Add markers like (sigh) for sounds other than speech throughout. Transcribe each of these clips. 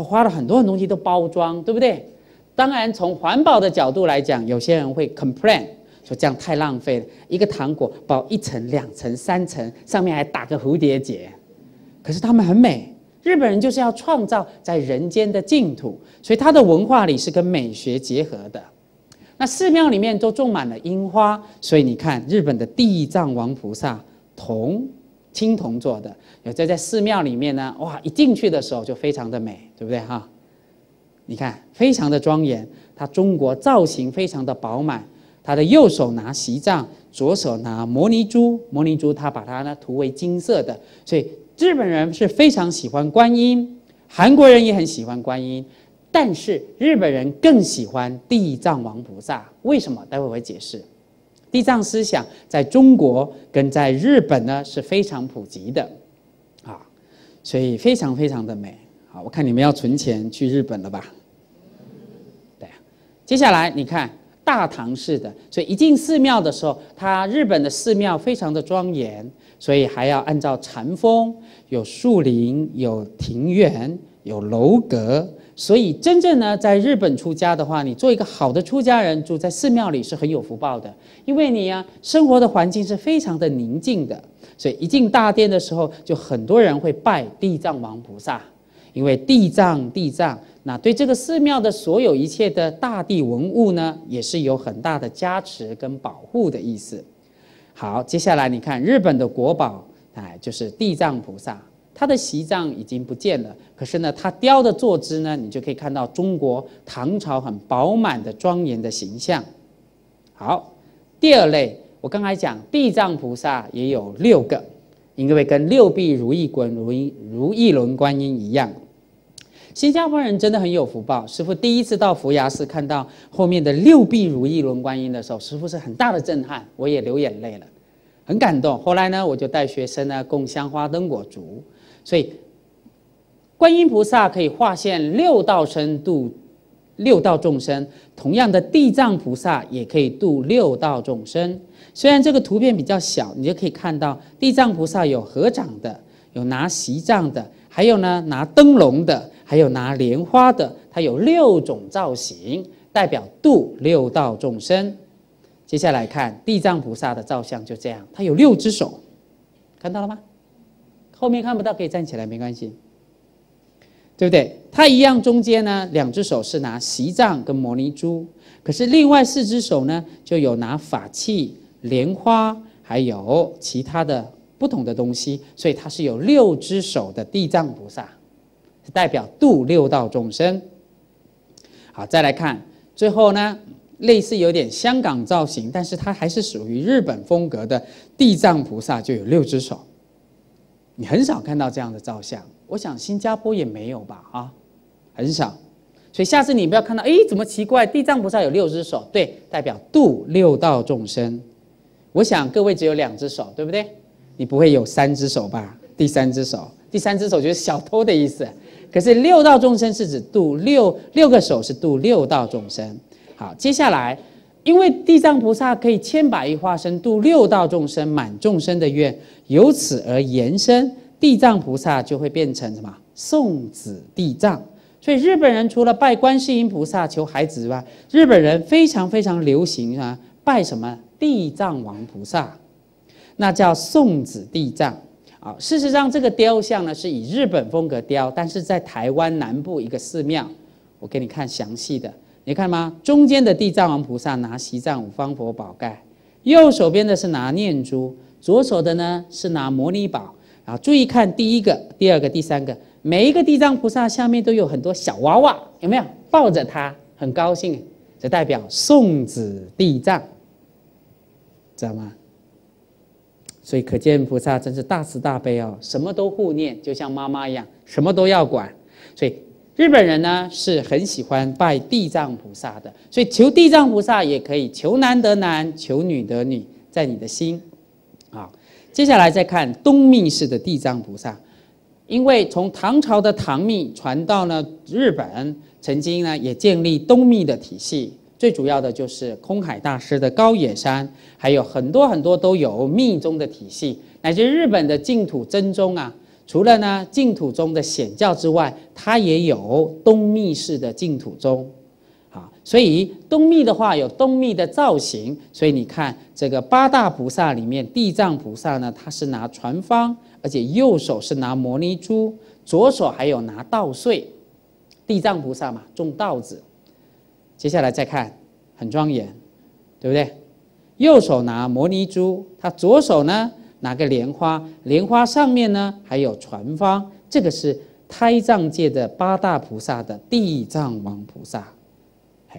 都花了很多很多东西都包装，对不对？当然，从环保的角度来讲，有些人会 complain 说这样太浪费了，一个糖果包一层、两层、三层，上面还打个蝴蝶结。可是它们很美，日本人就是要创造在人间的净土，所以他的文化里是跟美学结合的。那寺庙里面都种满了樱花，所以你看日本的地藏王菩萨铜青铜做的，有在在寺庙里面呢，哇，一进去的时候就非常的美，对不对哈？你看非常的庄严，它中国造型非常的饱满，他的右手拿锡杖，左手拿摩尼珠，摩尼珠他把它呢涂为金色的，所以日本人是非常喜欢观音，韩国人也很喜欢观音。但是日本人更喜欢地藏王菩萨，为什么？待会我会解释。地藏思想在中国跟在日本呢是非常普及的，啊，所以非常非常的美。好，我看你们要存钱去日本了吧？对啊。接下来你看大唐式的，所以一进寺庙的时候，它日本的寺庙非常的庄严，所以还要按照禅风，有树林，有庭院，有楼阁。所以，真正呢，在日本出家的话，你做一个好的出家人，住在寺庙里是很有福报的，因为你呀，生活的环境是非常的宁静的。所以，一进大殿的时候，就很多人会拜地藏王菩萨，因为地藏地藏，那对这个寺庙的所有一切的大地文物呢，也是有很大的加持跟保护的意思。好，接下来你看日本的国宝，哎，就是地藏菩萨。他的席杖已经不见了，可是呢，他雕的坐姿呢，你就可以看到中国唐朝很饱满的庄严的形象。好，第二类，我刚才讲地藏菩萨也有六个，因为跟六臂如意滚如意如意轮观音一样。新加坡人真的很有福报，师傅第一次到福牙寺看到后面的六臂如意轮观音的时候，师傅是很大的震撼，我也流眼泪了，很感动。后来呢，我就带学生呢供香花灯果烛。所以，观音菩萨可以化现六道身度六道众生，同样的地藏菩萨也可以度六道众生。虽然这个图片比较小，你就可以看到地藏菩萨有合掌的，有拿席杖的，还有呢拿灯笼的，还有拿莲花的，它有六种造型，代表度六道众生。接下来看地藏菩萨的造像，就这样，它有六只手，看到了吗？后面看不到可以站起来没关系，对不对？它一样中间呢，两只手是拿席杖跟摩尼珠，可是另外四只手呢，就有拿法器、莲花，还有其他的不同的东西，所以它是有六只手的地藏菩萨，是代表度六道众生。好，再来看最后呢，类似有点香港造型，但是它还是属于日本风格的地藏菩萨，就有六只手。你很少看到这样的造像，我想新加坡也没有吧？啊，很少。所以下次你不要看到，哎，怎么奇怪？地藏菩萨有六只手，对，代表度六道众生。我想各位只有两只手，对不对？你不会有三只手吧？第三只手，第三只手就是小偷的意思。可是六道众生是指度六六个手是度六道众生。好，接下来。因为地藏菩萨可以千百亿化身度六道众生，满众生的愿，由此而延伸，地藏菩萨就会变成什么？送子地藏。所以日本人除了拜观世音菩萨求孩子之外，日本人非常非常流行啊，拜什么？地藏王菩萨，那叫送子地藏。啊，事实上这个雕像呢是以日本风格雕，但是在台湾南部一个寺庙，我给你看详细的。你看吗？中间的地藏王菩萨拿西藏五方佛宝盖，右手边的是拿念珠，左手的呢是拿摩尼宝。啊，注意看第一个、第二个、第三个，每一个地藏菩萨下面都有很多小娃娃，有没有？抱着他很高兴，这代表送子地藏，知道吗？所以可见菩萨真是大慈大悲哦，什么都护念，就像妈妈一样，什么都要管，所以。日本人呢是很喜欢拜地藏菩萨的，所以求地藏菩萨也可以求男得男，求女得女，在你的心。接下来再看东密式的地藏菩萨，因为从唐朝的唐密传到呢日本，曾经呢也建立东密的体系，最主要的就是空海大师的高野山，还有很多很多都有密宗的体系，乃至日本的净土真宗啊。除了呢净土宗的显教之外，它也有东密式的净土宗。所以东密的话有东密的造型，所以你看这个八大菩萨里面，地藏菩萨呢，他是拿传方，而且右手是拿摩尼珠，左手还有拿稻穗。地藏菩萨嘛，种稻子。接下来再看，很庄严，对不对？右手拿摩尼珠，他左手呢拿个莲花，莲花上面呢还有传方，这个是胎藏界的八大菩萨的地藏王菩萨。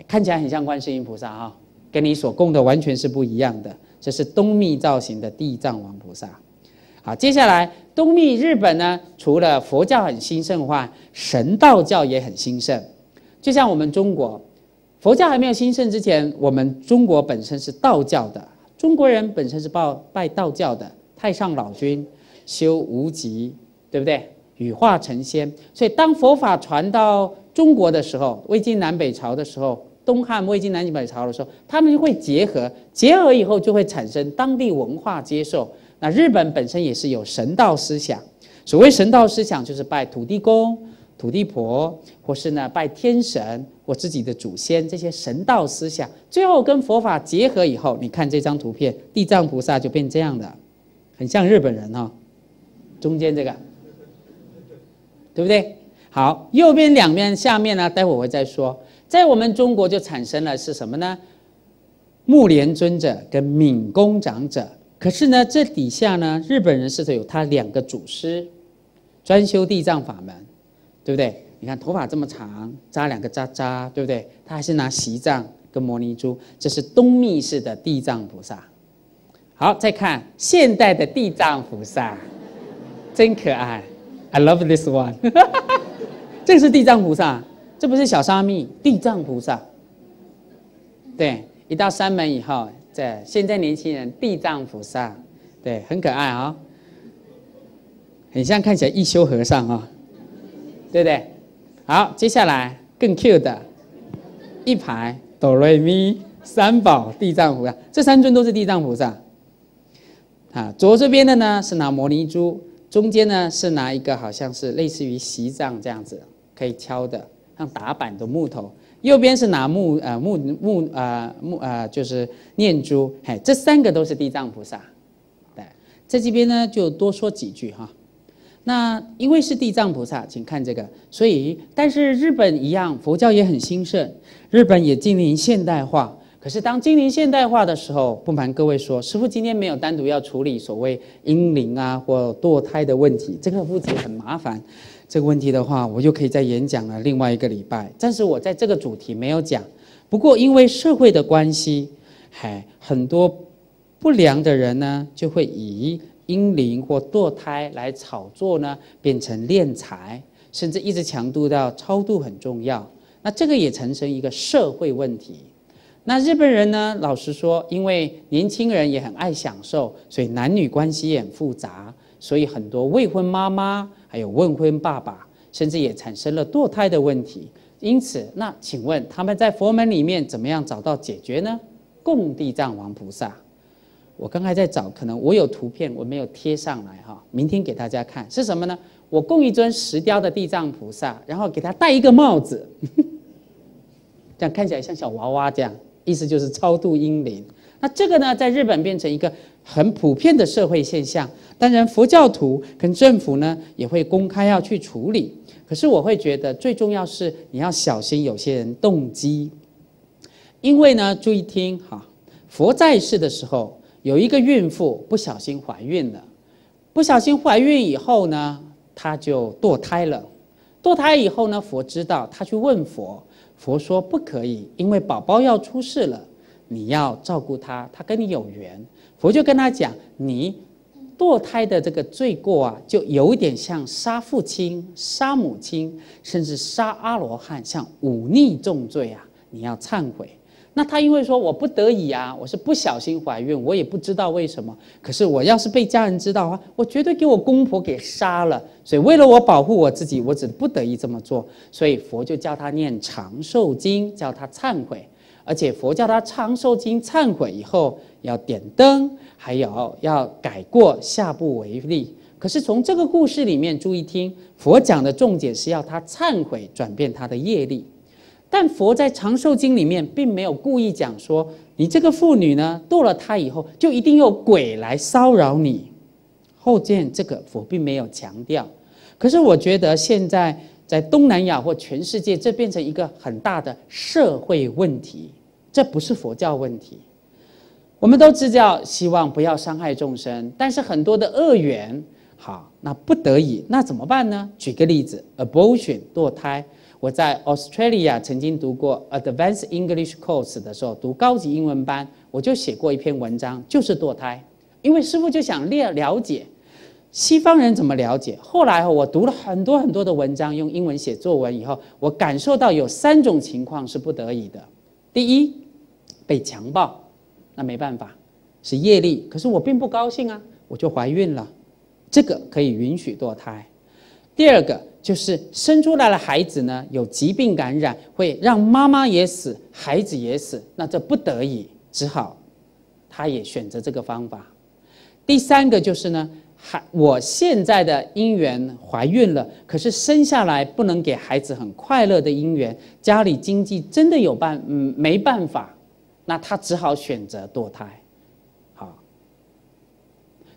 看起来很像观世音菩萨哈，跟你所供的完全是不一样的。这是东密造型的地藏王菩萨。好，接下来东密日本呢，除了佛教很兴盛外，神道教也很兴盛。就像我们中国，佛教还没有兴盛之前，我们中国本身是道教的，中国人本身是拜拜道教的。太上老君修无极，对不对？羽化成仙。所以当佛法传到中国的时候，魏晋南北朝的时候，东汉、魏晋南北朝的时候，他们就会结合，结合以后就会产生当地文化接受。那日本本身也是有神道思想，所谓神道思想就是拜土地公、土地婆，或是呢拜天神或自己的祖先这些神道思想，最后跟佛法结合以后，你看这张图片，地藏菩萨就变这样的，很像日本人哈，中间这个，对不对？好，右边两边下面呢，待会我会再说。在我们中国就产生了是什么呢？木莲尊者跟敏公长者。可是呢，这底下呢，日本人是有他两个祖师，专修地藏法门，对不对？你看头发这么长，扎两个扎扎，对不对？他还是拿席藏跟摩尼珠，这是东密式的地藏菩萨。好，再看现代的地藏菩萨，真可爱，I love this one。这是地藏菩萨，这不是小沙弥，地藏菩萨。对，一到山门以后，这现在年轻人地藏菩萨，对，很可爱啊，很像看起来一休和尚啊，对不对？好，接下来更 Q 的，一排哆瑞咪三宝地藏菩萨，这三尊都是地藏菩萨。啊，左这边的呢是拿摩尼珠，中间呢是拿一个好像是类似于席藏这样子。可以敲的，像打板的木头。右边是拿木呃木木呃木呃就是念珠，嘿，这三个都是地藏菩萨。对，在这边呢就多说几句哈。那因为是地藏菩萨，请看这个，所以但是日本一样，佛教也很兴盛，日本也经营现代化。可是当经营现代化的时候，不瞒各位说，师傅今天没有单独要处理所谓婴灵啊或堕胎的问题，这个问题很麻烦。这个问题的话，我就可以再演讲了另外一个礼拜。但是我在这个主题没有讲。不过因为社会的关系，嗨，很多不良的人呢，就会以婴灵或堕胎来炒作呢，变成敛财，甚至一直强度到超度很重要。那这个也产生一个社会问题。那日本人呢，老实说，因为年轻人也很爱享受，所以男女关系也很复杂，所以很多未婚妈妈。还有未婚爸爸，甚至也产生了堕胎的问题。因此，那请问他们在佛门里面怎么样找到解决呢？供地藏王菩萨。我刚才在找，可能我有图片，我没有贴上来哈。明天给大家看是什么呢？我供一尊石雕的地藏菩萨，然后给他戴一个帽子，(laughs) 这样看起来像小娃娃这样，意思就是超度英灵。那这个呢，在日本变成一个很普遍的社会现象。当然，佛教徒跟政府呢也会公开要去处理。可是我会觉得最重要是你要小心有些人动机，因为呢，注意听哈，佛在世的时候有一个孕妇不小心怀孕了，不小心怀孕以后呢，她就堕胎了。堕胎以后呢，佛知道，他去问佛，佛说不可以，因为宝宝要出世了，你要照顾他，他跟你有缘。佛就跟他讲，你。堕胎的这个罪过啊，就有点像杀父亲、杀母亲，甚至杀阿罗汉，像忤逆重罪啊！你要忏悔。那他因为说我不得已啊，我是不小心怀孕，我也不知道为什么。可是我要是被家人知道的话，我绝对给我公婆给杀了。所以为了我保护我自己，我只不得已这么做。所以佛就教他念长寿经，叫他忏悔。而且佛教他长寿经忏悔以后要点灯。还有要改过，下不为例，可是从这个故事里面，注意听，佛讲的重点是要他忏悔，转变他的业力。但佛在长寿经里面并没有故意讲说，你这个妇女呢，堕了胎以后，就一定有鬼来骚扰你。后见这个佛并没有强调。可是我觉得现在在东南亚或全世界，这变成一个很大的社会问题，这不是佛教问题。我们都知道，希望不要伤害众生，但是很多的恶缘。好，那不得已，那怎么办呢？举个例子，abortion 堕胎。我在 Australia 曾经读过 Advanced English Course 的时候，读高级英文班，我就写过一篇文章，就是堕胎。因为师傅就想了了解西方人怎么了解。后来我读了很多很多的文章，用英文写作文以后，我感受到有三种情况是不得已的。第一，被强暴，那没办法，是业力。可是我并不高兴啊，我就怀孕了。这个可以允许堕胎。第二个就是生出来的孩子呢，有疾病感染，会让妈妈也死，孩子也死，那这不得已只好，他也选择这个方法。第三个就是呢，还我现在的姻缘怀孕了，可是生下来不能给孩子很快乐的姻缘，家里经济真的有办嗯没办法，那他只好选择堕胎。好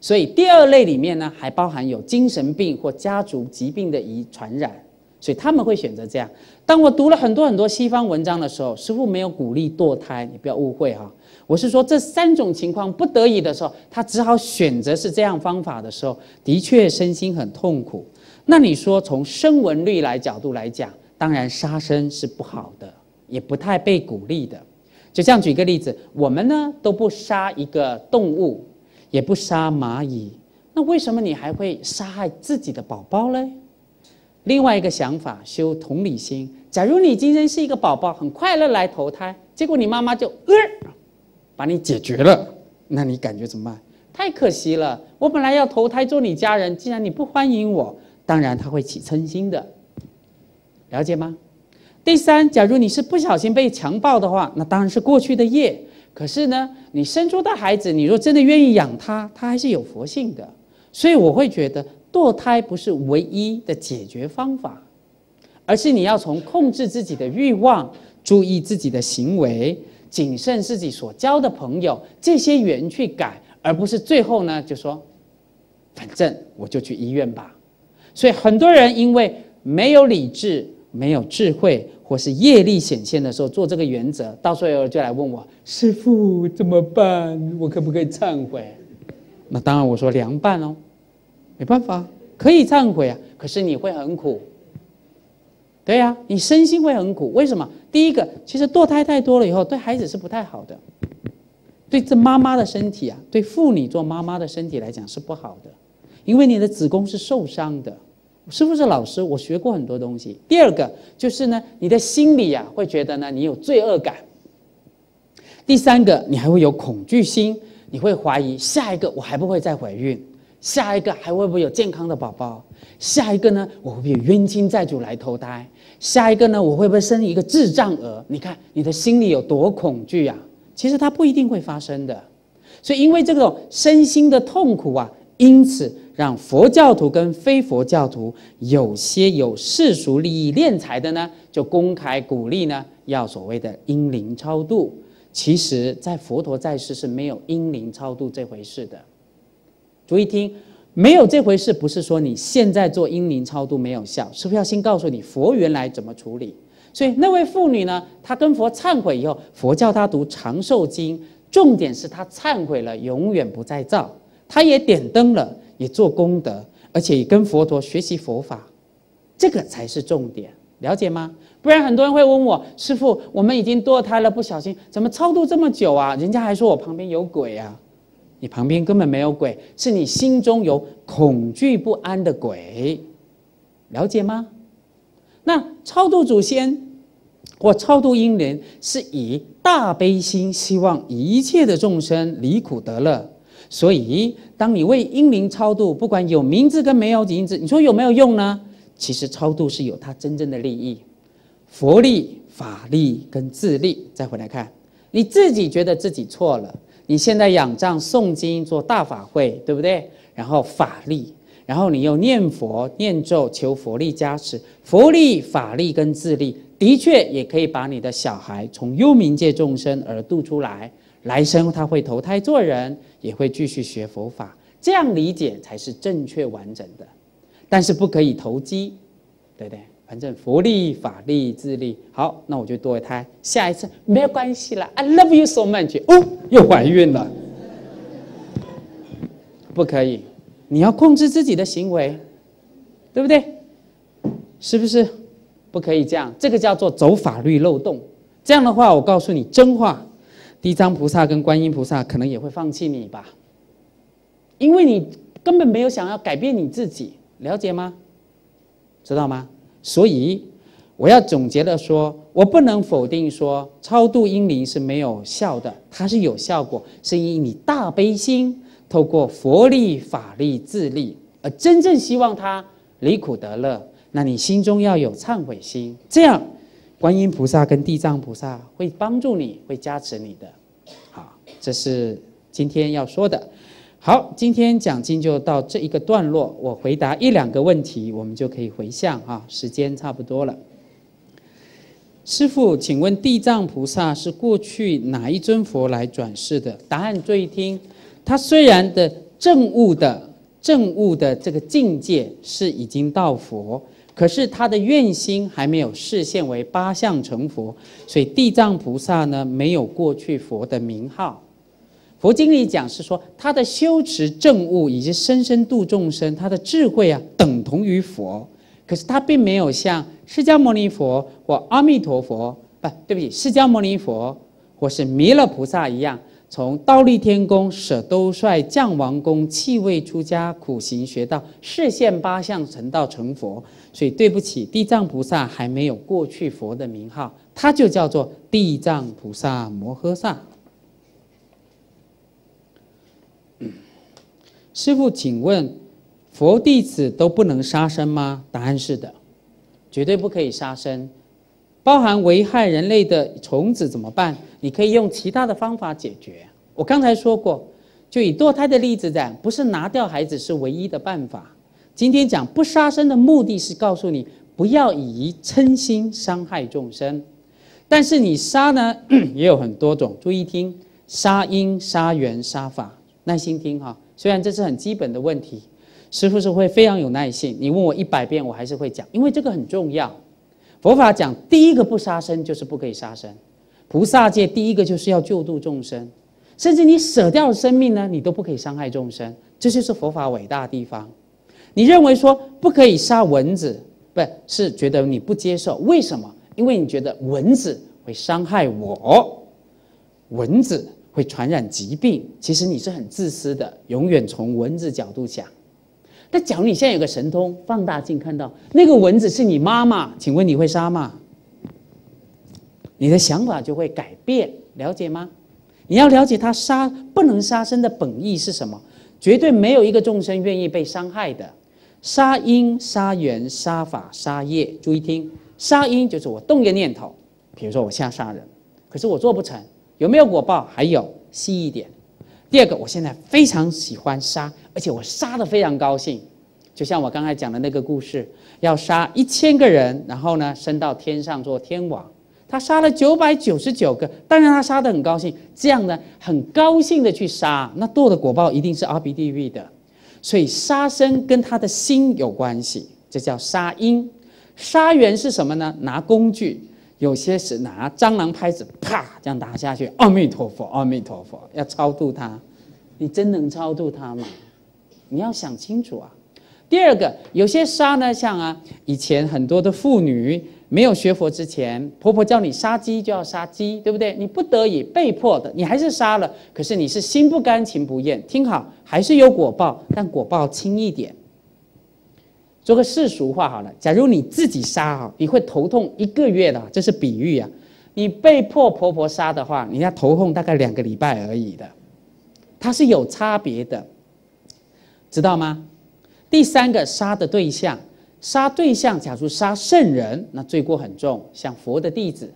所以第二类里面呢，还包含有精神病或家族疾病的遗传染，所以他们会选择这样。当我读了很多很多西方文章的时候，师傅没有鼓励堕胎，你不要误会哈。我是说这三种情况不得已的时候，他只好选择是这样方法的时候，的确身心很痛苦。那你说从生文律来角度来讲，当然杀生是不好的，也不太被鼓励的。就这样举个例子，我们呢都不杀一个动物。也不杀蚂蚁，那为什么你还会杀害自己的宝宝嘞？另外一个想法，修同理心。假如你今天是一个宝宝，很快乐来投胎，结果你妈妈就呃把你解决了，那你感觉怎么办？太可惜了，我本来要投胎做你家人，既然你不欢迎我，当然他会起嗔心的，了解吗？第三，假如你是不小心被强暴的话，那当然是过去的业。可是呢，你生出的孩子，你若真的愿意养他，他还是有佛性的。所以我会觉得堕胎不是唯一的解决方法，而是你要从控制自己的欲望、注意自己的行为、谨慎自己所交的朋友这些缘去改，而不是最后呢就说，反正我就去医院吧。所以很多人因为没有理智、没有智慧。或是业力显现的时候做这个原则，到时候就来问我师傅怎么办？我可不可以忏悔？那当然我说凉拌哦，没办法，可以忏悔啊。可是你会很苦，对呀，你身心会很苦。为什么？第一个，其实堕胎太多了以后，对孩子是不太好的，对这妈妈的身体啊，对妇女做妈妈的身体来讲是不好的，因为你的子宫是受伤的。是不是老师，我学过很多东西。第二个就是呢，你的心里啊会觉得呢，你有罪恶感。第三个，你还会有恐惧心，你会怀疑下一个我还不会再怀孕，下一个还会不会有健康的宝宝？下一个呢，我会不会冤亲债主来投胎？下一个呢，我会不会生一个智障儿？你看你的心里有多恐惧啊！其实它不一定会发生的，所以因为这种身心的痛苦啊，因此。让佛教徒跟非佛教徒有些有世俗利益敛财的呢，就公开鼓励呢，要所谓的阴灵超度。其实，在佛陀在世是没有阴灵超度这回事的。注意听，没有这回事，不是说你现在做阴灵超度没有效，是不是要先告诉你佛原来怎么处理？所以那位妇女呢，她跟佛忏悔以后，佛教她读长寿经，重点是她忏悔了，永远不再造，她也点灯了。也做功德，而且也跟佛陀学习佛法，这个才是重点，了解吗？不然很多人会问我，师傅，我们已经堕胎了，不小心怎么超度这么久啊？人家还说我旁边有鬼啊，你旁边根本没有鬼，是你心中有恐惧不安的鬼，了解吗？那超度祖先或超度英灵，是以大悲心，希望一切的众生离苦得乐。所以，当你为英灵超度，不管有名字跟没有名字，你说有没有用呢？其实超度是有它真正的利益，佛力、法力跟自力。再回来看，你自己觉得自己错了，你现在仰仗诵经做大法会，对不对？然后法力，然后你又念佛念咒求佛力加持，佛力、法力跟自力，的确也可以把你的小孩从幽冥界众生而渡出来。来生他会投胎做人，也会继续学佛法，这样理解才是正确完整的。但是不可以投机，对不对？反正佛力、法力、智力，好，那我就堕胎。下一次没有关系了，I love you so much。哦，又怀孕了，不可以。你要控制自己的行为，对不对？是不是？不可以这样，这个叫做走法律漏洞。这样的话，我告诉你真话。地藏菩萨跟观音菩萨可能也会放弃你吧，因为你根本没有想要改变你自己，了解吗？知道吗？所以我要总结的说，我不能否定说超度英灵是没有效的，它是有效果，是因你大悲心，透过佛力、法力、自力，而真正希望他离苦得乐。那你心中要有忏悔心，这样。观音菩萨跟地藏菩萨会帮助你，会加持你的。好，这是今天要说的。好，今天讲经就到这一个段落。我回答一两个问题，我们就可以回向啊。时间差不多了。师父，请问地藏菩萨是过去哪一尊佛来转世的？答案注意听。他虽然的正悟的正悟的这个境界是已经到佛。可是他的愿心还没有视现为八相成佛，所以地藏菩萨呢没有过去佛的名号。佛经里讲是说他的修持正悟以及深深度众生，他的智慧啊等同于佛。可是他并没有像释迦牟尼佛或阿弥陀佛，不对不起，释迦牟尼佛或是弥勒菩萨一样。从倒立天宫、舍兜率、降王宫、弃位出家、苦行学道、视现八相成道成佛，所以对不起，地藏菩萨还没有过去佛的名号，他就叫做地藏菩萨摩诃萨。师父，请问佛弟子都不能杀生吗？答案是的，绝对不可以杀生。包含危害人类的虫子怎么办？你可以用其他的方法解决。我刚才说过，就以堕胎的例子讲，不是拿掉孩子是唯一的办法。今天讲不杀生的目的是告诉你，不要以嗔心伤害众生。但是你杀呢，(clears throat) 也有很多种。注意听，杀因、杀缘、杀法，耐心听哈。虽然这是很基本的问题，师傅是会非常有耐心。你问我一百遍，我还是会讲，因为这个很重要。佛法讲第一个不杀生就是不可以杀生，菩萨界第一个就是要救度众生，甚至你舍掉了生命呢，你都不可以伤害众生，这就是佛法伟大的地方。你认为说不可以杀蚊子，不是觉得你不接受？为什么？因为你觉得蚊子会伤害我，蚊子会传染疾病。其实你是很自私的，永远从蚊子角度想。那假如你现在有个神通放大镜，看到那个蚊子是你妈妈，请问你会杀吗？你的想法就会改变，了解吗？你要了解他杀不能杀生的本意是什么？绝对没有一个众生愿意被伤害的。杀因、杀缘、杀法、杀业，注意听。杀因就是我动一个念头，比如说我现在杀人，可是我做不成，有没有果报？还有细一点。第二个，我现在非常喜欢杀，而且我杀的非常高兴，就像我刚才讲的那个故事，要杀一千个人，然后呢升到天上做天王，他杀了九百九十九个，当然他杀的很高兴，这样呢很高兴的去杀，那堕的果报一定是阿鼻地狱的，所以杀生跟他的心有关系，这叫杀因，杀缘是什么呢？拿工具。有些是拿蟑螂拍子，啪这样打下去。阿弥陀佛，阿弥陀佛，要超度他，你真能超度他吗？你要想清楚啊。第二个，有些杀呢，像啊，以前很多的妇女没有学佛之前，婆婆叫你杀鸡就要杀鸡，对不对？你不得已被迫的，你还是杀了。可是你是心不甘情不愿，听好，还是有果报，但果报轻一点。做个世俗话好了，假如你自己杀哈，你会头痛一个月的，这是比喻啊。你被迫婆婆杀的话，你要头痛大概两个礼拜而已的，它是有差别的，知道吗？第三个杀的对象，杀对象，假如杀圣人，那罪过很重，像佛的弟子。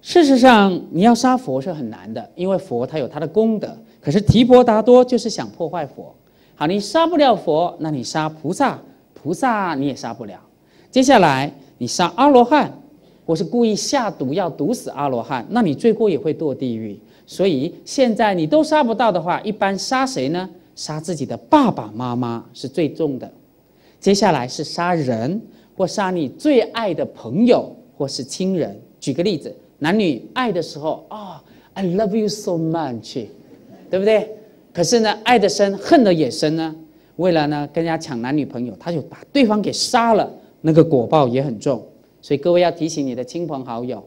事实上，你要杀佛是很难的，因为佛他有他的功德，可是提婆达多就是想破坏佛。好，你杀不了佛，那你杀菩萨，菩萨你也杀不了。接下来你杀阿罗汉，或是故意下毒要毒死阿罗汉，那你罪过也会堕地狱。所以现在你都杀不到的话，一般杀谁呢？杀自己的爸爸妈妈是最重的。接下来是杀人，或杀你最爱的朋友或是亲人。举个例子，男女爱的时候啊，I love you so much，对不对？可是呢，爱的深，恨的也深呢。为了呢跟人家抢男女朋友，他就把对方给杀了，那个果报也很重。所以各位要提醒你的亲朋好友、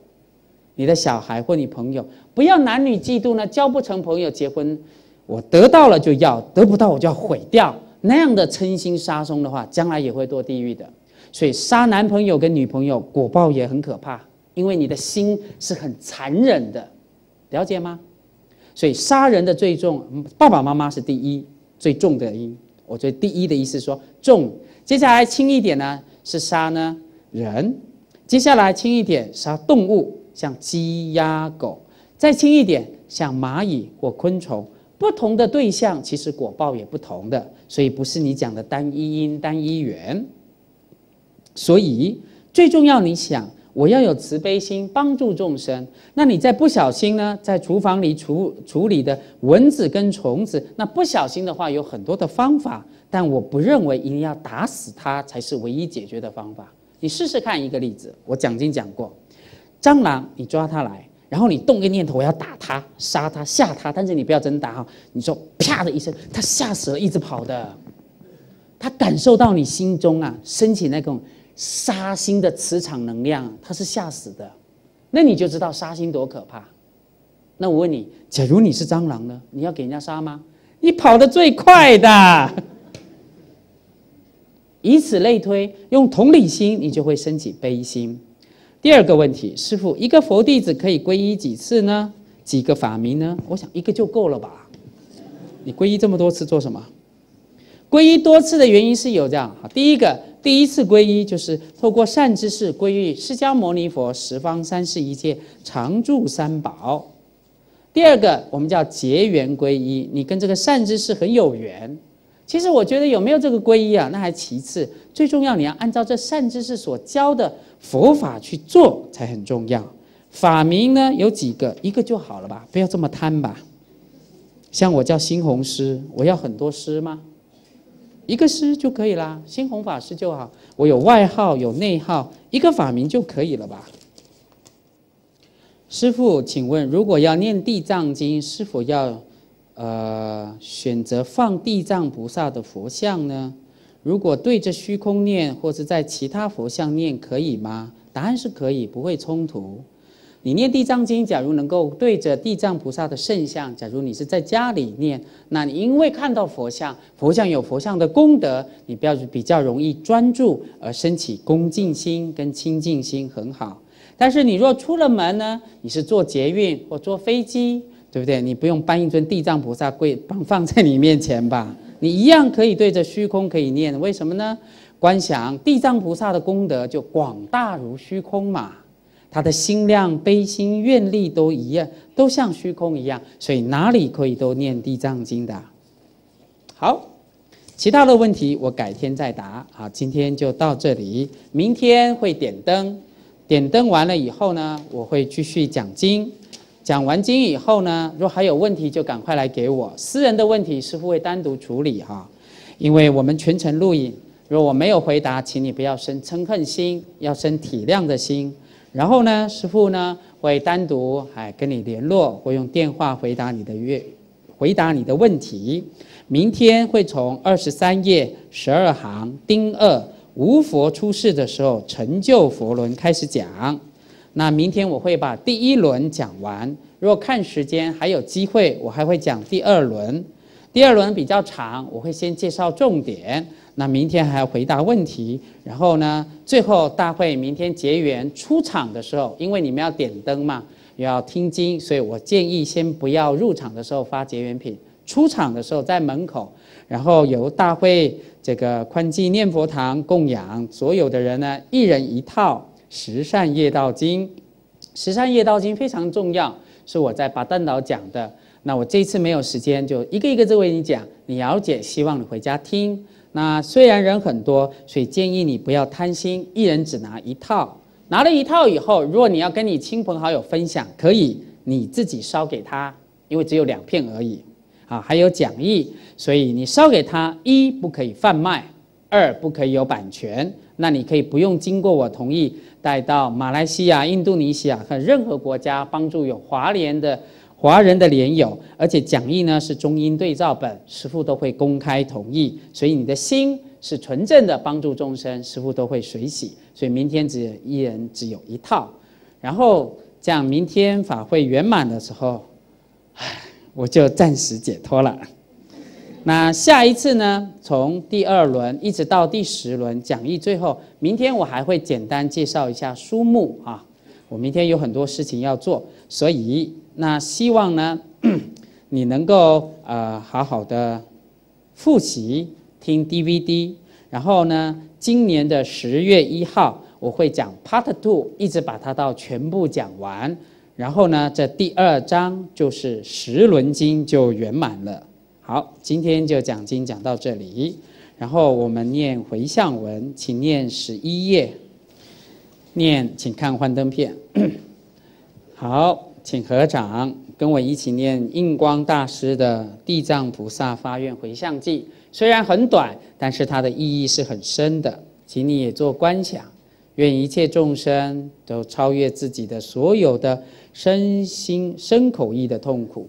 你的小孩或你朋友，不要男女嫉妒呢，交不成朋友，结婚。我得到了就要，得不到我就要毁掉。那样的嗔心杀生的话，将来也会堕地狱的。所以杀男朋友跟女朋友果报也很可怕，因为你的心是很残忍的，了解吗？所以杀人的最重，爸爸妈妈是第一最重的因。我觉得第一的意思说重，接下来轻一点呢是杀呢人，接下来轻一点杀动物，像鸡鸭狗，再轻一点像蚂蚁或昆虫。不同的对象，其实果报也不同的，所以不是你讲的单一因、单一缘。所以最重要，你想我要有慈悲心，帮助众生。那你在不小心呢，在厨房里处处理的蚊子跟虫子，那不小心的话，有很多的方法，但我不认为一定要打死它才是唯一解决的方法。你试试看一个例子，我讲经讲过，蟑螂，你抓它来。然后你动个念头，我要打他、杀他、吓他，但是你不要真打哈。你说啪的一声，他吓死了，一直跑的。他感受到你心中啊升起那种杀心的磁场能量，他是吓死的。那你就知道杀心多可怕。那我问你，假如你是蟑螂呢？你要给人家杀吗？你跑得最快的。以此类推，用同理心，你就会升起悲心。第二个问题，师傅，一个佛弟子可以皈依几次呢？几个法名呢？我想一个就够了吧。你皈依这么多次做什么？皈依多次的原因是有这样。好，第一个，第一次皈依就是透过善知识皈依释迦牟尼佛十方三世一切常住三宝。第二个，我们叫结缘皈依，你跟这个善知识很有缘。其实我觉得有没有这个皈依啊，那还其次，最重要你要按照这善知识所教的佛法去做才很重要。法名呢有几个，一个就好了吧，不要这么贪吧。像我叫新红师，我要很多师吗？一个师就可以啦，新红法师就好。我有外号有内号，一个法名就可以了吧？师傅，请问如果要念地藏经，是否要？呃，选择放地藏菩萨的佛像呢？如果对着虚空念，或者在其他佛像念，可以吗？答案是可以，不会冲突。你念地藏经，假如能够对着地藏菩萨的圣像，假如你是在家里念，那你因为看到佛像，佛像有佛像的功德，你比较比较容易专注而升起恭敬心跟清净心，很好。但是你若出了门呢？你是坐捷运或坐飞机？对不对？你不用搬一尊地藏菩萨跪放放在你面前吧？你一样可以对着虚空可以念。为什么呢？观想地藏菩萨的功德就广大如虚空嘛，他的心量、悲心、愿力都一样，都像虚空一样，所以哪里可以都念地藏经的。好，其他的问题我改天再答。好，今天就到这里，明天会点灯，点灯完了以后呢，我会继续讲经。讲完经以后呢，如果还有问题，就赶快来给我。私人的问题，师傅会单独处理哈。因为我们全程录影，如果我没有回答，请你不要生嗔恨心，要生体谅的心。然后呢，师傅呢会单独哎跟你联络，会用电话回答你的月，回答你的问题。明天会从二十三页十二行丁二无佛出世的时候成就佛轮开始讲。那明天我会把第一轮讲完，如果看时间还有机会，我还会讲第二轮。第二轮比较长，我会先介绍重点。那明天还要回答问题，然后呢，最后大会明天结缘出场的时候，因为你们要点灯嘛，又要听经，所以我建议先不要入场的时候发结缘品，出场的时候在门口，然后由大会这个宽记念佛堂供养所有的人呢，一人一套。十善业道经，十善业道经非常重要，是我在巴旦岛讲的。那我这次没有时间，就一个一个为你讲。你了解，希望你回家听。那虽然人很多，所以建议你不要贪心，一人只拿一套。拿了一套以后，如果你要跟你亲朋好友分享，可以你自己烧给他，因为只有两片而已。啊，还有讲义，所以你烧给他，一不可以贩卖，二不可以有版权。那你可以不用经过我同意，带到马来西亚、印度尼西亚和任何国家，帮助有华联的。华人的联友，而且讲义呢是中英对照本，师父都会公开同意，所以你的心是纯正的，帮助众生，师父都会随喜。所以明天只一人只有一套，然后这样明天法会圆满的时候，唉，我就暂时解脱了。那下一次呢，从第二轮一直到第十轮讲义，最后明天我还会简单介绍一下书目啊。我明天有很多事情要做，所以。那希望呢，(clears throat) 你能够呃好好的复习听 DVD，然后呢，今年的十月一号我会讲 Part Two，一直把它到全部讲完，然后呢，这第二章就是十轮经就圆满了。好，今天就讲经讲到这里，然后我们念回向文，请念十一页，念请看幻灯片，(clears throat) 好。请合掌，跟我一起念印光大师的《地藏菩萨发愿回向记》。虽然很短，但是它的意义是很深的。请你也做观想，愿一切众生都超越自己的所有的身心身口意的痛苦！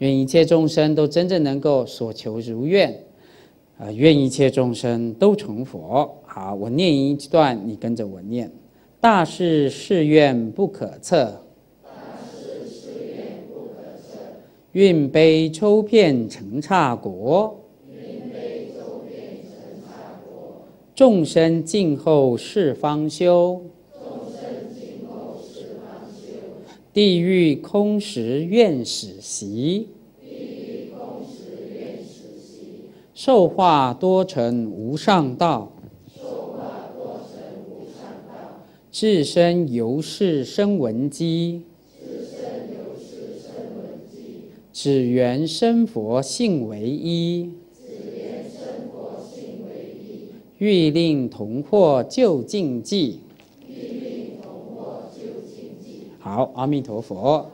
愿一切众生都真正能够所求如愿啊！愿一切众生都成佛。好，我念一段，你跟着我念：大事誓愿不可测。运杯抽片成刹国，众生静候四方休，地狱空时愿始息，受化多成无上道，自身由是生闻机。只缘生佛性为一，欲令同获就近际。好，阿弥陀佛。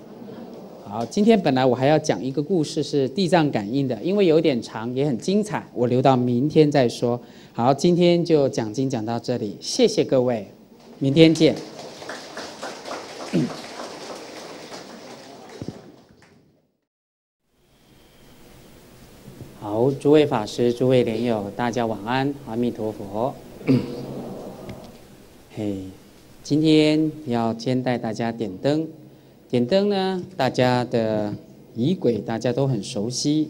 好，今天本来我还要讲一个故事，是地藏感应的，因为有点长，也很精彩，我留到明天再说。好，今天就讲经讲到这里，谢谢各位，明天见。(coughs) 好，诸位法师、诸位莲友，大家晚安，阿弥陀佛。(coughs) 嘿，今天要先带大家点灯。点灯呢，大家的仪轨大家都很熟悉。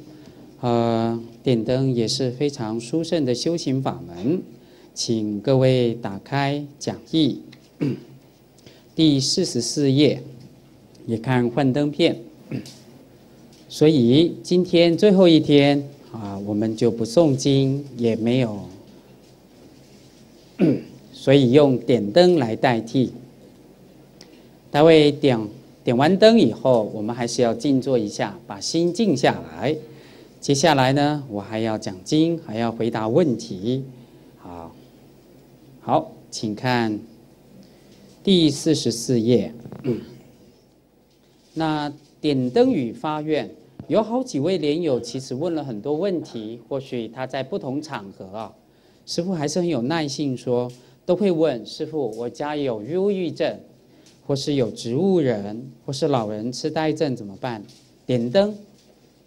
呃，点灯也是非常殊胜的修行法门，请各位打开讲义 (clears throat) 第四十四页，也看幻灯片。所以今天最后一天。啊，我们就不诵经，也没有，(coughs) 所以用点灯来代替。待会点点完灯以后，我们还是要静坐一下，把心静下来。接下来呢，我还要讲经，还要回答问题。好，好，请看第四十四页。(coughs) 那点灯与发愿。有好几位莲友其实问了很多问题，或许他在不同场合啊，师傅还是很有耐性说，都会问师傅：我家有忧郁症，或是有植物人，或是老人痴呆症怎么办？点灯、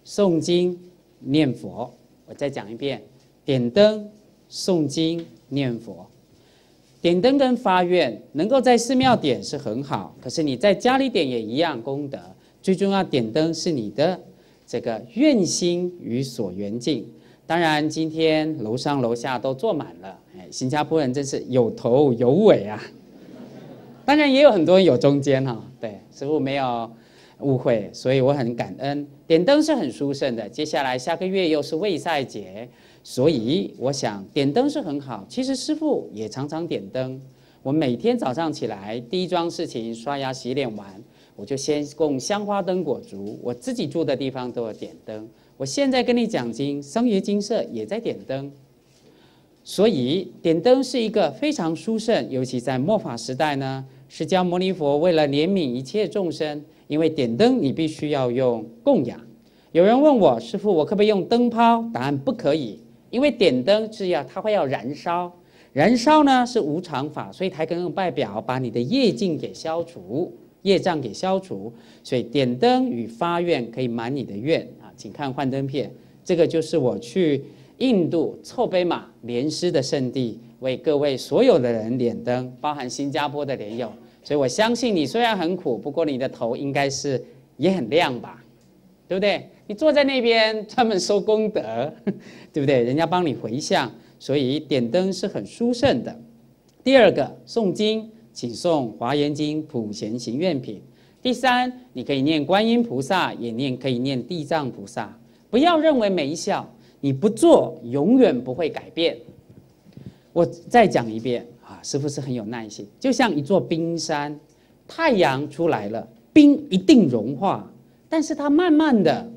诵经、念佛。我再讲一遍：点灯、诵经、念佛。点灯跟发愿能够在寺庙点是很好，可是你在家里点也一样功德。最重要，点灯是你的。这个愿心与所缘境，当然今天楼上楼下都坐满了，哎，新加坡人真是有头有尾啊！当然也有很多人有中间哈，对，师傅没有误会，所以我很感恩。点灯是很殊胜的，接下来下个月又是未赛节，所以我想点灯是很好。其实师傅也常常点灯，我每天早上起来第一桩事情刷牙洗脸完。我就先供香花灯果烛。我自己住的地方都有点灯。我现在跟你讲经，商业金色也在点灯。所以点灯是一个非常殊胜，尤其在末法时代呢。释迦牟尼佛为了怜悯一切众生，因为点灯你必须要用供养。有人问我师父，我可不可以用灯泡？答案不可以，因为点灯是要它会要燃烧，燃烧呢是无常法，所以才能用外表把你的业境给消除，业障给消除。所以点灯与发愿可以满你的愿，请看幻灯片，这个就是我去印度臭贝玛莲师的圣地。为各位所有的人点灯，包含新加坡的莲友，所以我相信你虽然很苦，不过你的头应该是也很亮吧，对不对？你坐在那边专门收功德，对不对？人家帮你回向，所以点灯是很殊胜的。第二个诵经，请诵《华严经》普贤行愿品。第三，你可以念观音菩萨，也念可以念地藏菩萨。不要认为没效，你不做永远不会改变。我再讲一遍啊，师傅是很有耐心，就像一座冰山，太阳出来了，冰一定融化，但是它慢慢的，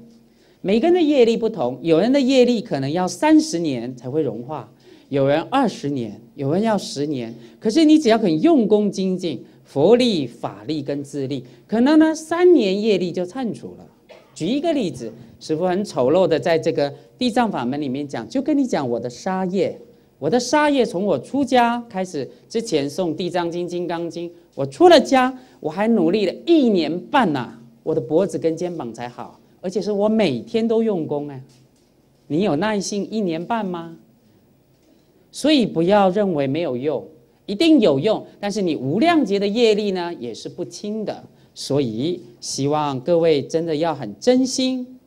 每个人的业力不同，有人的业力可能要三十年才会融化，有人二十年，有人要十年，可是你只要肯用功精进，佛力、法力跟自力，可能呢三年业力就忏除了。举一个例子，师傅很丑陋的在这个地藏法门里面讲，就跟你讲我的杀业。我的杀业从我出家开始之前诵《地藏经》《金刚经》，我出了家，我还努力了一年半呐，我的脖子跟肩膀才好，而且是我每天都用功哎。你有耐心一年半吗？所以不要认为没有用，一定有用。但是你无量劫的业力呢，也是不轻的。所以希望各位真的要很真心，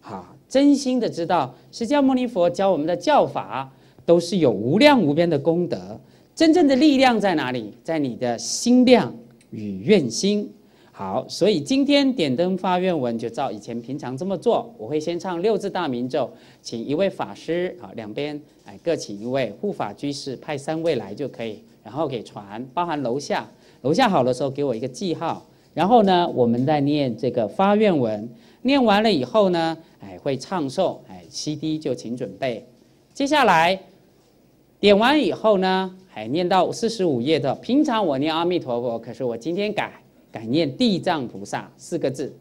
好，真心的知道释迦牟尼佛教我们的教法。都是有无量无边的功德，真正的力量在哪里？在你的心量与愿心。好，所以今天点灯发愿文就照以前平常这么做。我会先唱六字大明咒，请一位法师啊，两边哎各请一位护法居士，派三位来就可以，然后给传，包含楼下，楼下好的时候给我一个记号。然后呢，我们再念这个发愿文，念完了以后呢，哎会唱诵，哎 CD 就请准备。接下来。点完以后呢，还念到四十五页的。平常我念阿弥陀佛，可是我今天改改念地藏菩萨四个字，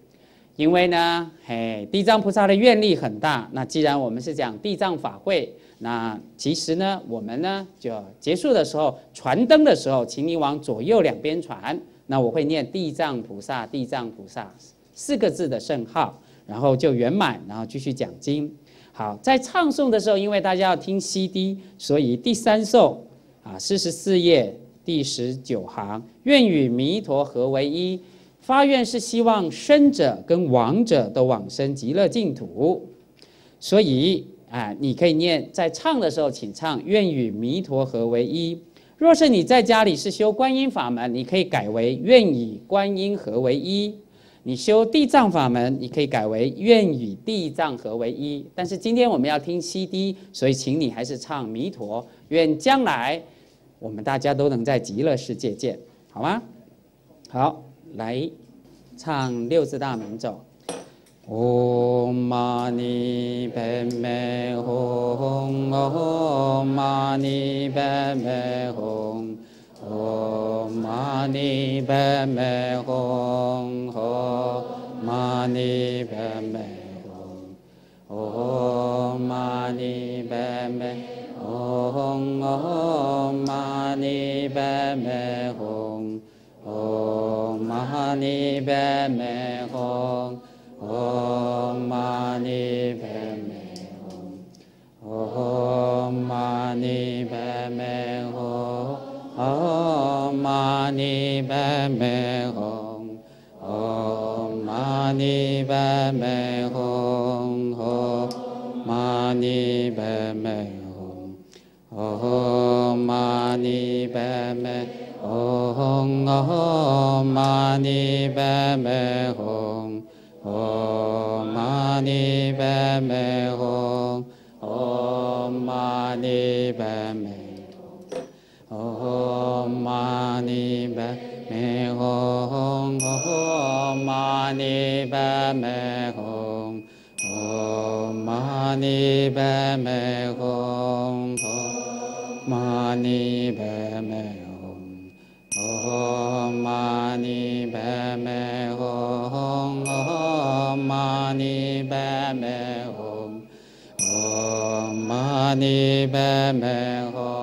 因为呢，嘿，地藏菩萨的愿力很大。那既然我们是讲地藏法会，那其实呢，我们呢就结束的时候传灯的时候，请你往左右两边传。那我会念地藏菩萨，地藏菩萨四个字的圣号，然后就圆满，然后继续讲经。好，在唱诵的时候，因为大家要听 CD，所以第三颂啊，四十四页第十九行，愿与弥陀合为一，发愿是希望生者跟亡者都往生极乐净土。所以啊，你可以念，在唱的时候，请唱愿与弥陀合为一。若是你在家里是修观音法门，你可以改为愿与观音合为一。你修地藏法门，你可以改为愿与地藏合为一。但是今天我们要听 CD，所以请你还是唱弥陀，愿将来我们大家都能在极乐世界见，好吗？好，来唱六字大明咒。 오마니 뱀매홍 오마니 뱀매홍 오마니 뱀매홍 오마니 뱀매홍 오마니 뱀매홍 오마니 뱀매홍 오마니 뱀매홍 옴 마니 뱀에 옴 마니 뱀에 옴 마니 뱀에 옴 마니 뱀에 옴 마니 뱀에 옴 마니 뱀에 옴 마니 뱀에 옴 옴 마니 뱀에 옴옴 마니 뱀에 옴 마니 뱀에 옴옴 마니 뱀에 옴옴 마니 뱀에 옴옴 마니 뱀에 옴옴 마니 뱀에 옴 옴 마니 베메 옴 옴 마니 베메 옴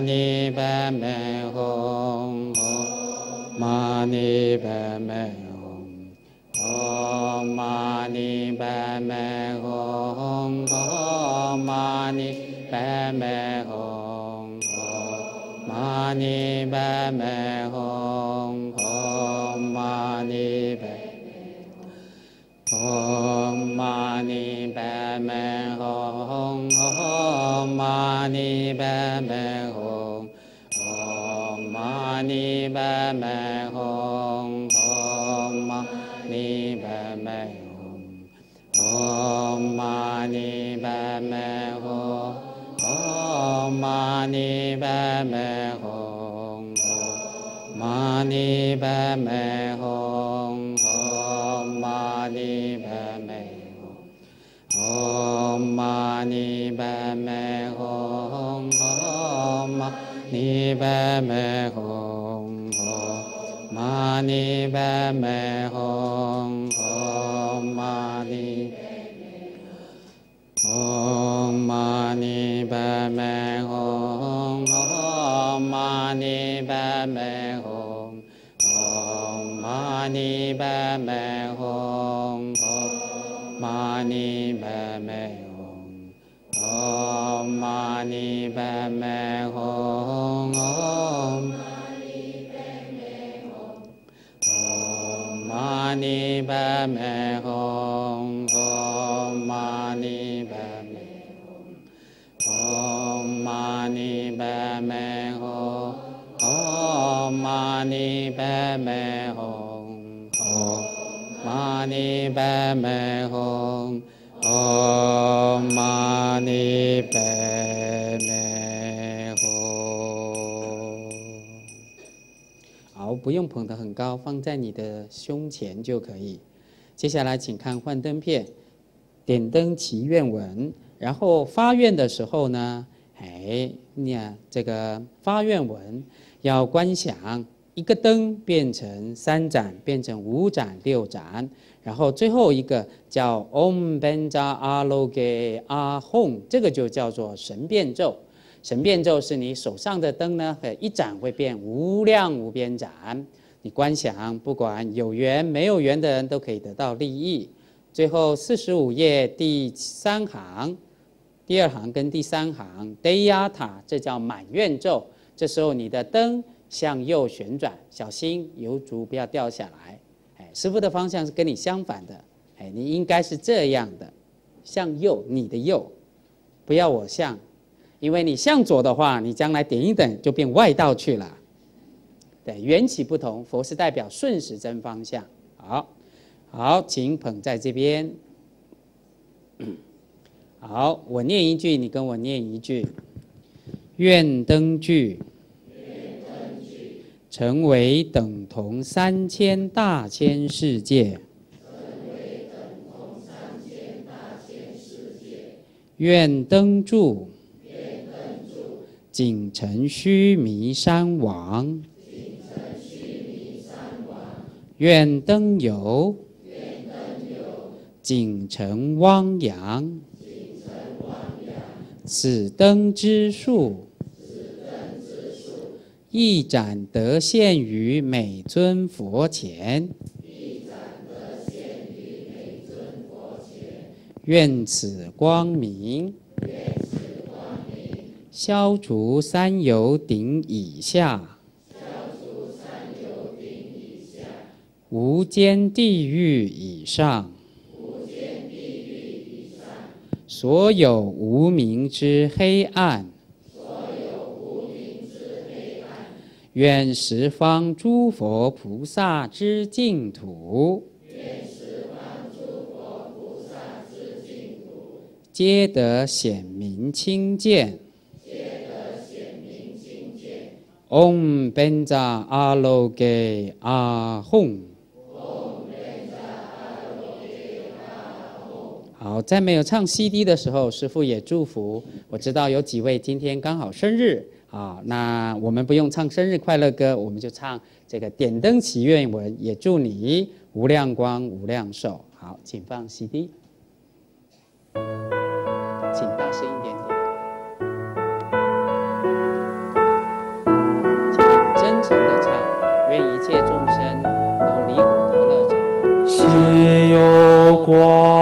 ni ba me hum Mani Padme ni ba me hum hum ma ni ba hum Om Mani Padme hum Om Mani Padme hum Om Mani Om Mani Padme Hum Om Mani Padme Hum ni ba ma hum hum ma ni ba ma hum hum ma ni ba ma hum hum ma ni ba ma hum hum ma ni ba ma hum hum ma ni ba ma hum hum ma ni ba ma hum hum ma ni ba ma hum Mani Padme Hum Om Mani Om Mani Padme Hum Om Mani Padme Hum Om Mani Padme Hum Om Mani Padme Hum Om Mani Padme Hum Om 尼叭美吽，吽嘛尼叭美吽，吽嘛尼叭美吽，吽嘛尼叭美吽，吽嘛尼叭美吽，吽嘛尼叭。不用捧得很高，放在你的胸前就可以。接下来，请看幻灯片，点灯祈愿文。然后发愿的时候呢，哎，念这个发愿文，要观想一个灯变成三盏，变成五盏、六盏，然后最后一个叫 Om Benja Aloge Ahom，这个就叫做神变咒。神变咒是你手上的灯呢，呃一盏会变无量无边盏。你观想，不管有缘没有缘的人都可以得到利益。最后四十五页第三行，第二行跟第三行 d a y a t a 这叫满愿咒。这时候你的灯向右旋转，小心油烛不要掉下来。哎，师傅的方向是跟你相反的。哎，你应该是这样的，向右，你的右，不要我向，因为你向左的话，你将来点一等就变外道去了。对，缘起不同，佛是代表顺时针方向。好，好，请捧在这边。好，我念一句，你跟我念一句。愿灯具成为等同三千大千世界。愿灯柱仅成须弥山王。愿灯油仅成汪洋。此灯之数。一盏得现于每尊佛前，愿此光明消除三有顶以下无间地狱以上所有无明之黑暗。愿十方诸佛菩萨之净土，皆得显明清见。Om Benza Aloge Ahom。好，在没有唱 CD 的时候，师父也祝福。我知道有几位今天刚好生日。啊，那我们不用唱生日快乐歌，我们就唱这个点灯祈愿文，也祝你无量光无量寿。好，请放 CD，光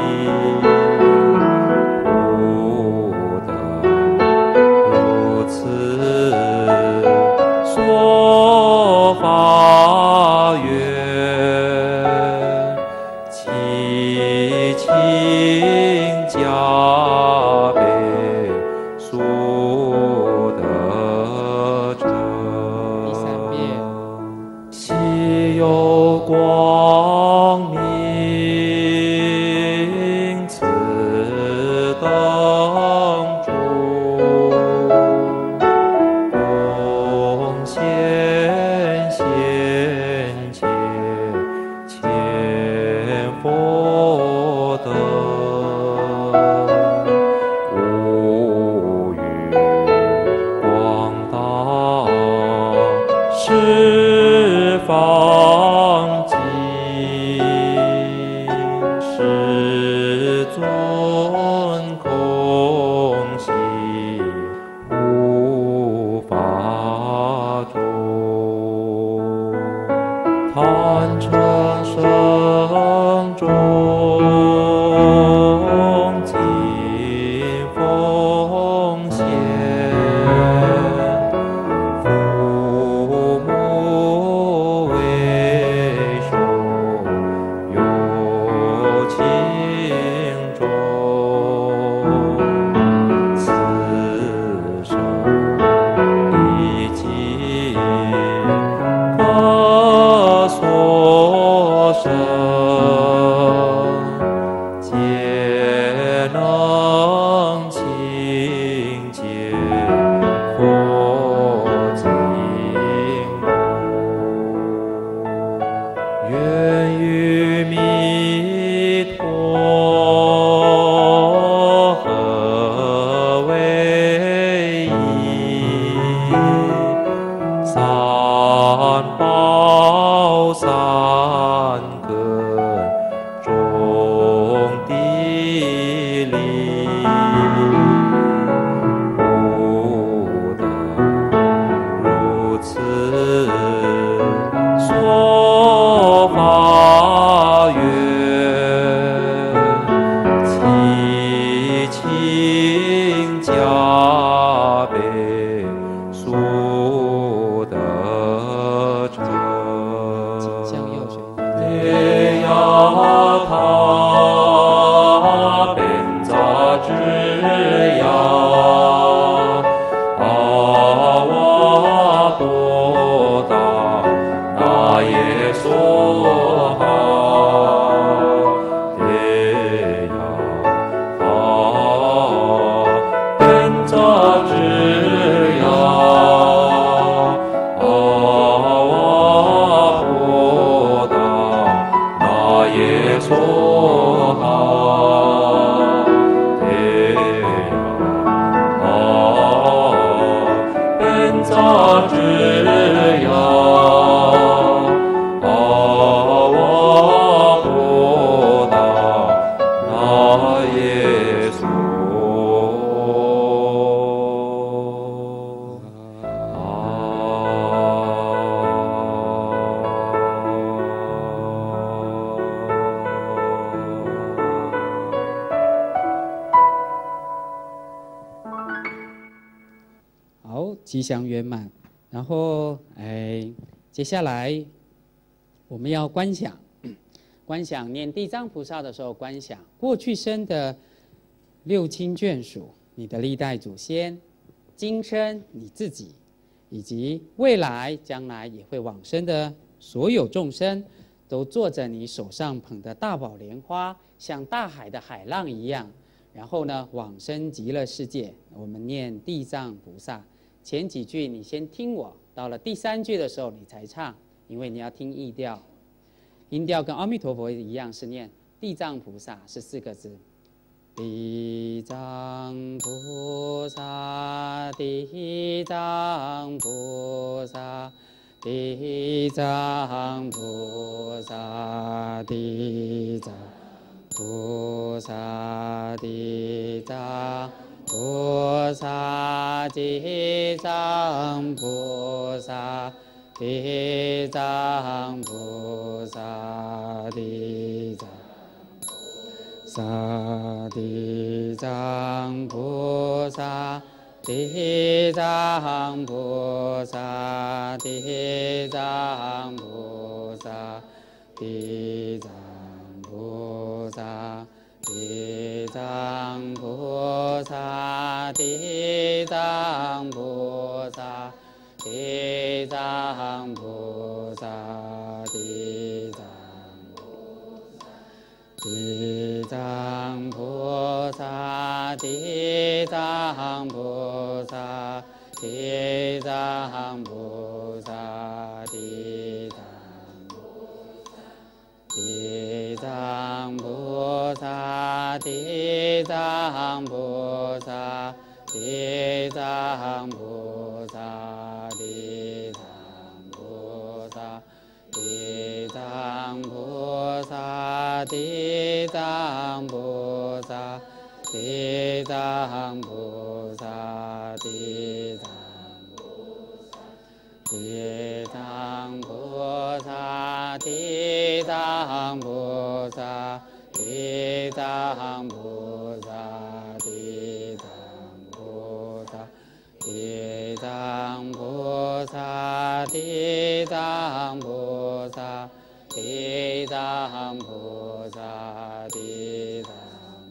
ti. 吉祥圆满。然后，哎，接下来我们要观想，(clears throat) 观想念地藏菩萨的时候，观想过去生的六亲眷属，你的历代祖先，今生你自己，以及未来将来也会往生的所有众生，都坐着你手上捧的大宝莲花，像大海的海浪一样。然后呢，往生极乐世界。我们念地藏菩萨前几句，你先听我，到了第三句的时候你才唱，因为你要听意调。音调跟阿弥陀佛一样，是念地藏菩萨是四个字。地藏菩萨，地藏菩萨，地藏菩萨，地藏。菩萨地藏菩萨地藏菩萨地藏菩萨地藏萨地藏菩萨地藏菩萨地藏菩萨地藏。菩萨，地藏菩萨，地藏菩萨，地藏菩萨，地藏。菩萨，地藏菩萨，地藏菩萨，地地藏菩萨，地藏菩萨，地藏菩萨，地藏菩萨，地藏菩萨，地藏菩萨，地藏菩萨，地藏。地藏菩萨，地藏菩萨，地藏菩萨，地藏菩萨，地藏菩萨，地藏菩萨，地藏菩萨，地藏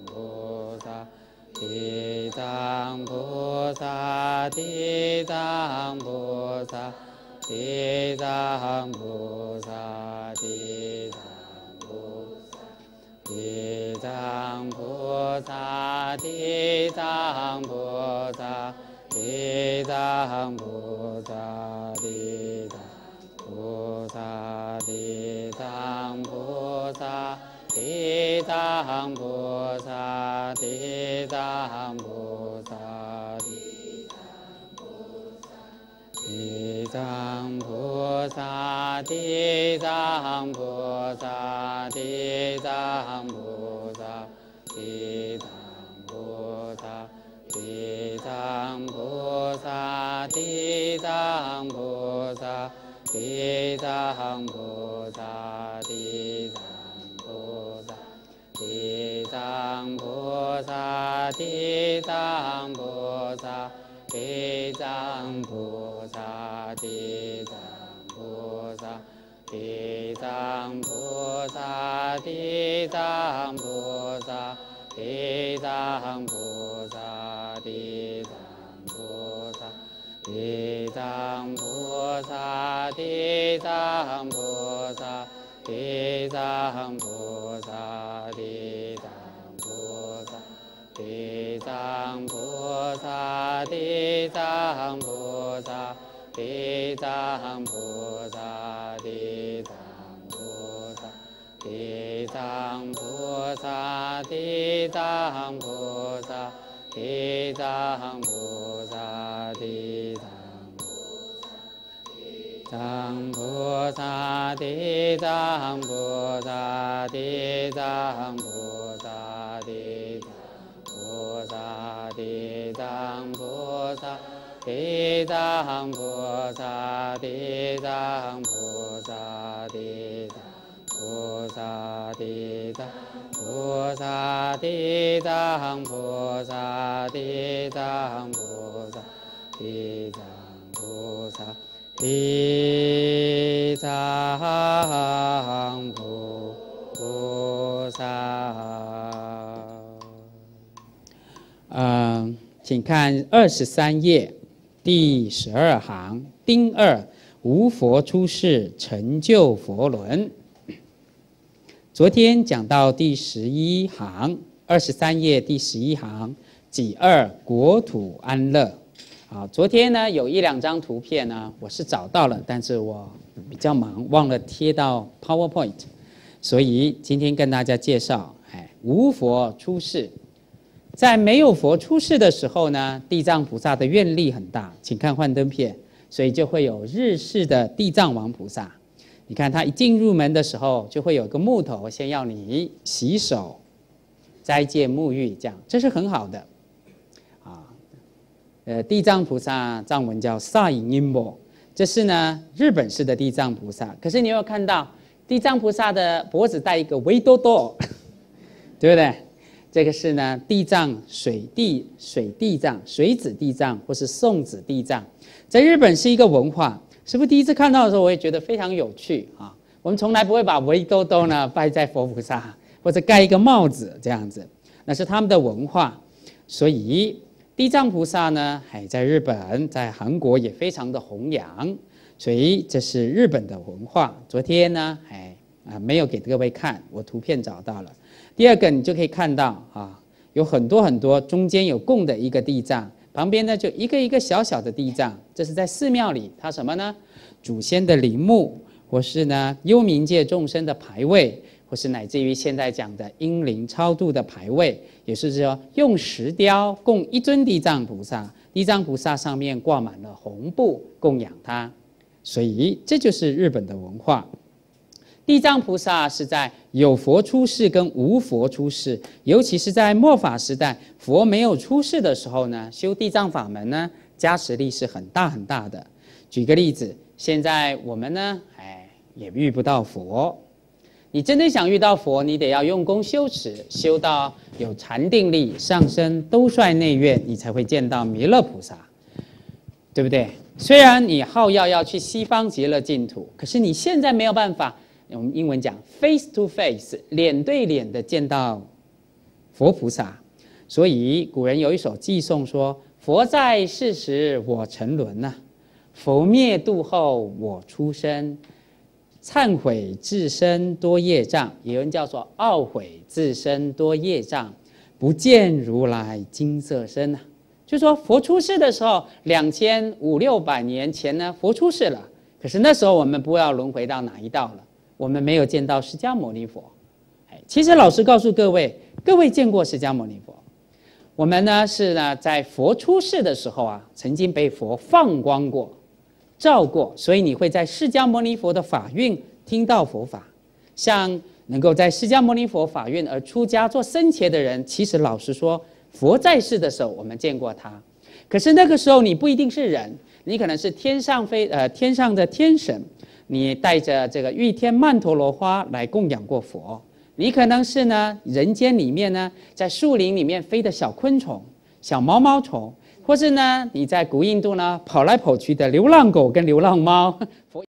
菩萨，地藏菩萨，地藏菩萨。地藏菩萨，地藏菩萨，地藏菩萨，地藏菩萨，地藏菩萨，地藏菩萨，地藏菩萨，地藏菩萨，地藏菩。地藏菩萨，地藏菩萨，地藏菩萨，地藏菩萨，地藏菩萨，地藏菩萨，地藏菩萨，地藏菩萨，地藏菩萨，地藏菩萨。地藏菩，地藏菩萨，地藏菩萨，地藏菩萨，地藏菩萨，地藏菩萨，地藏菩萨，地藏菩萨，地藏菩萨，地藏菩萨。地藏菩萨，地藏菩萨，地藏菩萨，地藏菩萨，地藏菩萨，地藏菩萨，地藏菩萨，地藏菩萨，地藏菩萨，地藏菩萨，地藏。菩萨，地藏菩萨，地藏菩萨，地藏菩萨，地藏菩萨，地藏菩萨，地藏菩萨，地藏菩萨，地藏菩萨，地藏菩萨。嗯，请看二十三页第十二行丁二，无佛出世成就佛轮。昨天讲到第十一行，二十三页第十一行己二国土安乐。好，昨天呢有一两张图片呢，我是找到了，但是我比较忙，忘了贴到 PowerPoint，所以今天跟大家介绍，哎，无佛出世。在没有佛出世的时候呢，地藏菩萨的愿力很大，请看幻灯片，所以就会有日式的地藏王菩萨。你看他一进入门的时候，就会有个木头，先要你洗手、斋戒沐浴，这样这是很好的。啊，呃，地藏菩萨藏文叫萨隐音波，这是呢日本式的地藏菩萨。可是你有看到地藏菩萨的脖子戴一个围兜兜，(laughs) 对不对？这个是呢，地藏水地水地藏水子地藏或是送子地藏，在日本是一个文化。师父第一次看到的时候，我也觉得非常有趣啊。我们从来不会把围兜兜呢拜在佛菩萨，或者盖一个帽子这样子，那是他们的文化。所以地藏菩萨呢，还在日本、在韩国也非常的弘扬，所以这是日本的文化。昨天呢，还啊，没有给各位看，我图片找到了。第二个，你就可以看到啊，有很多很多中间有供的一个地藏，旁边呢就一个一个小小的地藏，这是在寺庙里，它什么呢？祖先的陵墓，或是呢幽冥界众生的牌位，或是乃至于现在讲的阴灵超度的牌位，也是说用石雕供一尊地藏菩萨，地藏菩萨上面挂满了红布供养他，所以这就是日本的文化。地藏菩萨是在有佛出世跟无佛出世，尤其是在末法时代，佛没有出世的时候呢，修地藏法门呢，加持力是很大很大的。举个例子，现在我们呢，哎，也遇不到佛。你真的想遇到佛，你得要用功修持，修到有禅定力，上升兜率内院，你才会见到弥勒菩萨，对不对？虽然你好要要去西方极乐净土，可是你现在没有办法。我们英文讲 face to face，脸对脸的见到佛菩萨，所以古人有一首寄颂说：“佛在世时我沉沦呐，佛灭度后我出生，忏悔自身多业障。”有人叫做懊悔自身多业障，不见如来金色身呐。就说佛出世的时候，两千五六百年前呢，佛出世了，可是那时候我们不知道轮回到哪一道了。我们没有见到释迦牟尼佛，哎，其实老师告诉各位，各位见过释迦牟尼佛。我们呢是呢在佛出世的时候啊，曾经被佛放光过、照过，所以你会在释迦牟尼佛的法运听到佛法。像能够在释迦牟尼佛法运而出家做僧伽的人，其实老实说，佛在世的时候我们见过他，可是那个时候你不一定是人，你可能是天上飞呃天上的天神。你带着这个玉天曼陀罗花来供养过佛，你可能是呢人间里面呢在树林里面飞的小昆虫、小毛毛虫，或是呢你在古印度呢跑来跑去的流浪狗跟流浪猫。佛。(laughs)